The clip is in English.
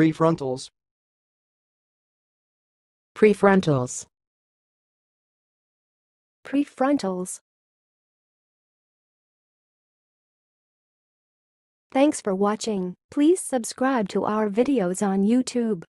Prefrontals. Prefrontals. Prefrontals. Thanks for watching. Please subscribe to our videos on YouTube.